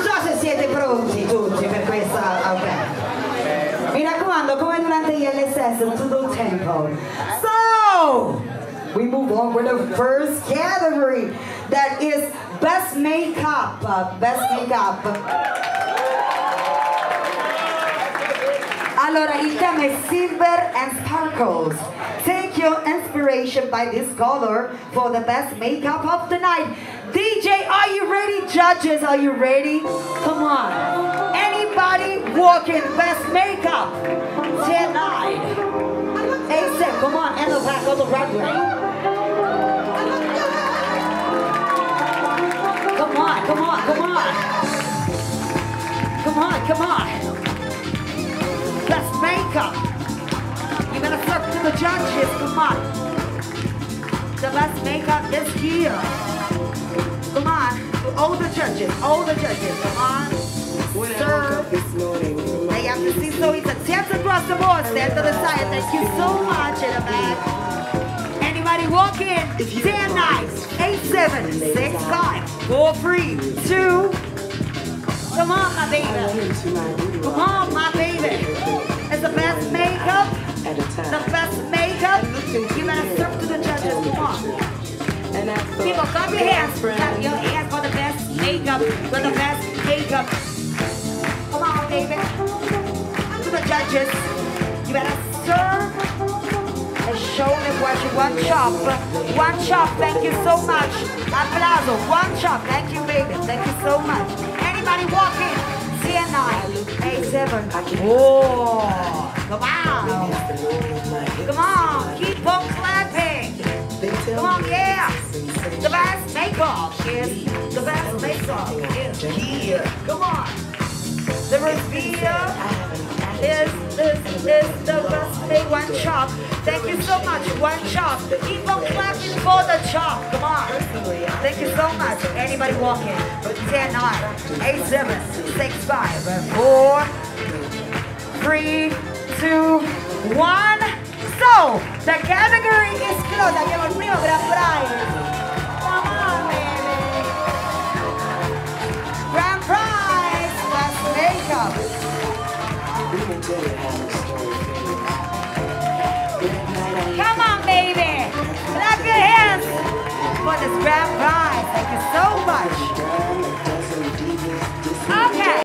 non so se siete pronti tutti per questa... Ok. Mi raccomando, come durante gli LSS, tutto il tempo. So, we move on with the first category. That is best makeup. Best makeup. Allora, il tema è Silver and Sparkles. Take your by this color for the best makeup of the night. DJ, are you ready? Judges, are you ready? Come on. Anybody walking best makeup tonight? Sam, come on, and the back of the runway. Come on, come on, come on. Come on, come on. Best makeup. You better talk to the judges, come on. The best makeup is here. Come on, all the judges, all the judges, come on. Sir, I have to see so it's a chance across the board. Stand to the side. Thank you so much in the back. Anybody walk in? 10, 9, 8, 7, 6, 5, 4, 3, 2. Come on, my baby. Come on, my Clap your hands for the best makeup. For the best makeup. Come on, baby. To the judges. You better serve and show them what you one chop. One chop, thank you so much. Applauso, one chop, thank you, baby. Thank you so much. Anybody walking? CN9, A7. Oh, Come on, yeah. The best makeup the best makeup is here. Come on. The reveal is is is the best make one chop. Thank you so much. One chop. Keep on clapping for the chop. Come on. Thank you so much. Anybody walking? 10, 9, 8, 7, 6, 5, 4, 3, 2, 1. The category is closed. Abbiamo il primo grand prize. Come on, baby. Grand prize. Best makeup. Come on, baby. Clap your hands for this grand prize. Thank you so much.